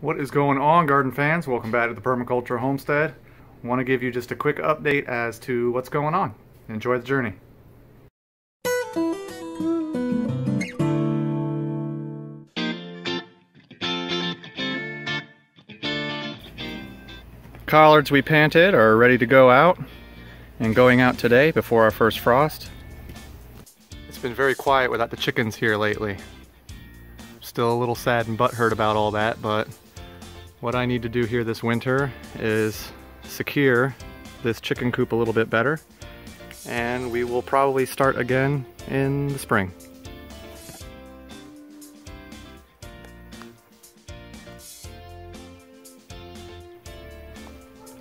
What is going on garden fans? Welcome back to the Permaculture Homestead. want to give you just a quick update as to what's going on. Enjoy the journey. Collards we planted are ready to go out and going out today before our first frost. It's been very quiet without the chickens here lately. Still a little sad and butthurt about all that, but what I need to do here this winter is secure this chicken coop a little bit better and we will probably start again in the spring.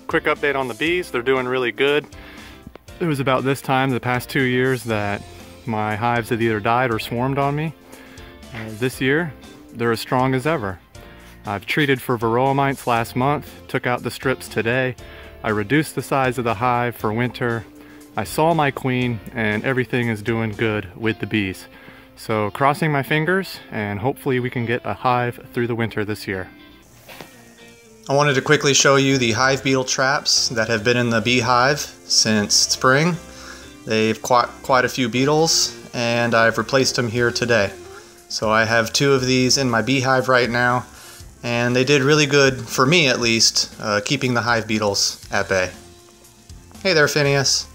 Quick update on the bees, they're doing really good. It was about this time the past two years that my hives had either died or swarmed on me. Uh, this year, they're as strong as ever. I've treated for varroa mites last month, took out the strips today. I reduced the size of the hive for winter. I saw my queen and everything is doing good with the bees. So crossing my fingers and hopefully we can get a hive through the winter this year. I wanted to quickly show you the hive beetle traps that have been in the beehive since spring. They've caught quite a few beetles and I've replaced them here today. So I have two of these in my beehive right now and they did really good, for me at least, uh, keeping the hive beetles at bay. Hey there, Phineas.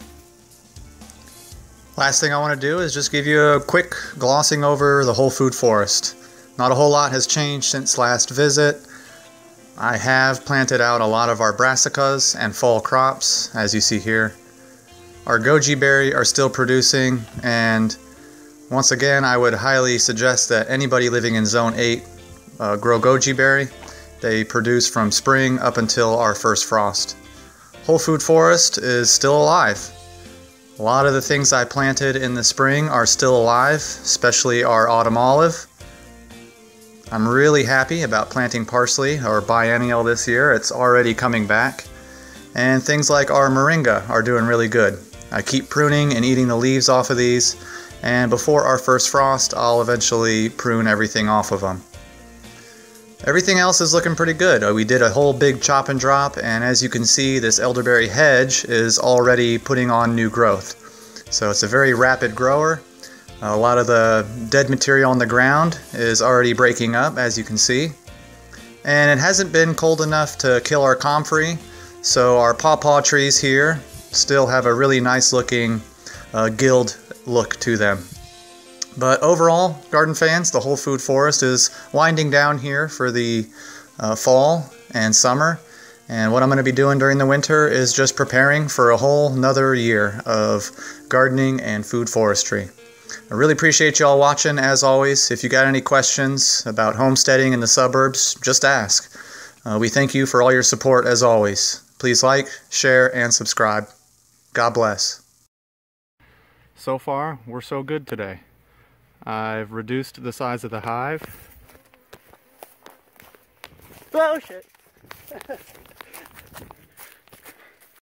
Last thing I want to do is just give you a quick glossing over the whole food forest. Not a whole lot has changed since last visit. I have planted out a lot of our brassicas and fall crops, as you see here. Our goji berry are still producing, and once again, I would highly suggest that anybody living in Zone 8 uh, grow goji berry. They produce from spring up until our first frost. Whole Food Forest is still alive. A lot of the things I planted in the spring are still alive, especially our autumn olive. I'm really happy about planting parsley or biennial this year. It's already coming back. And things like our moringa are doing really good. I keep pruning and eating the leaves off of these, and before our first frost, I'll eventually prune everything off of them. Everything else is looking pretty good. Uh, we did a whole big chop and drop, and as you can see, this elderberry hedge is already putting on new growth. So it's a very rapid grower. A lot of the dead material on the ground is already breaking up, as you can see. And it hasn't been cold enough to kill our comfrey, so our pawpaw trees here still have a really nice looking uh, look to them. But overall, garden fans, the whole food forest is winding down here for the uh, fall and summer. And what I'm going to be doing during the winter is just preparing for a whole another year of gardening and food forestry. I really appreciate you all watching as always. If you got any questions about homesteading in the suburbs, just ask. Uh, we thank you for all your support as always. Please like, share, and subscribe. God bless. So far, we're so good today. I've reduced the size of the hive. Oh shit.